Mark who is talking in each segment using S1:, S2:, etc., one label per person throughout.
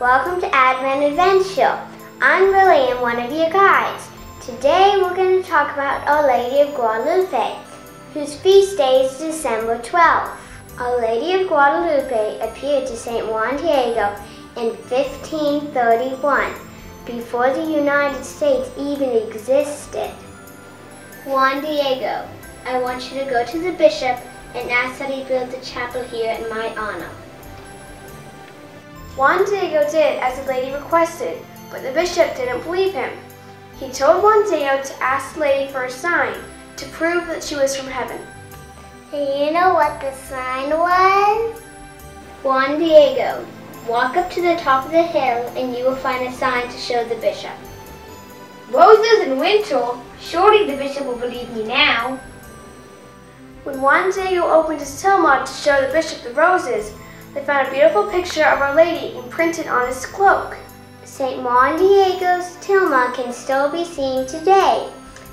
S1: Welcome to Advent Adventure. I'm Lily and one of your guides. Today we're going to talk about Our Lady of Guadalupe, whose feast day is December 12th. Our Lady of Guadalupe appeared to St. Juan Diego in 1531, before the United States even existed. Juan Diego, I want you to go to the bishop and ask that he build a chapel here in my honor.
S2: Juan Diego did as the lady requested, but the bishop didn't believe him. He told Juan Diego to ask the lady for a sign to prove that she was from heaven.
S1: Do you know what the sign was? Juan Diego, walk up to the top of the hill and you will find a sign to show the bishop.
S3: Roses in winter? Surely the bishop will believe me now.
S2: When Juan Diego opened his tilma to show the bishop the roses, they found a beautiful picture of Our Lady imprinted on his cloak.
S1: St. Juan Diego's tilma can still be seen today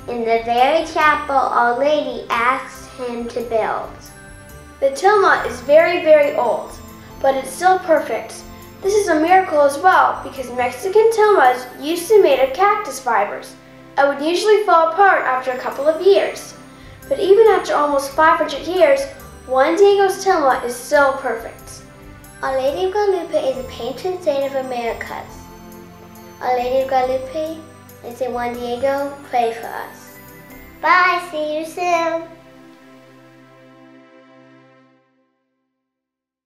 S1: in the very chapel Our Lady asked him to build.
S2: The tilma is very, very old, but it's still perfect. This is a miracle as well because Mexican tilmas used to be made of cactus fibers and would usually fall apart after a couple of years. But even after almost 500 years, Juan Diego's tilma is still perfect.
S1: Our Lady of Guadalupe is a patron saint of Americas. Our Lady of Guadalupe and St. Juan Diego pray for us. Bye, see you soon.